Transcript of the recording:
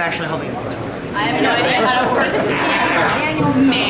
I'm actually holding it. I have no idea how to work this camera. Man.